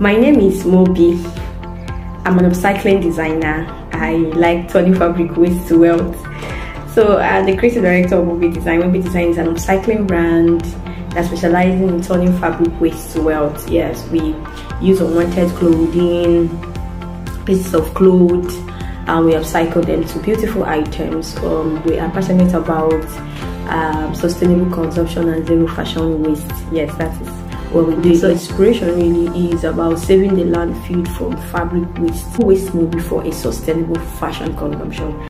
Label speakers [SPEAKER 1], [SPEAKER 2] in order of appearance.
[SPEAKER 1] My name is Mobi. I'm an upcycling designer. I like turning fabric waste to wealth. So I'm the creative director of Mobi Design. Mobi Design is an upcycling brand that specializes in turning fabric waste to wealth. Yes, we use unwanted clothing, pieces of clothes, and we upcycle them to beautiful items. Um, we are passionate about um, sustainable consumption and zero fashion waste. Yes, that is So inspiration really is about saving the landfill from fabric waste. Waste Mobi for a sustainable fashion consumption.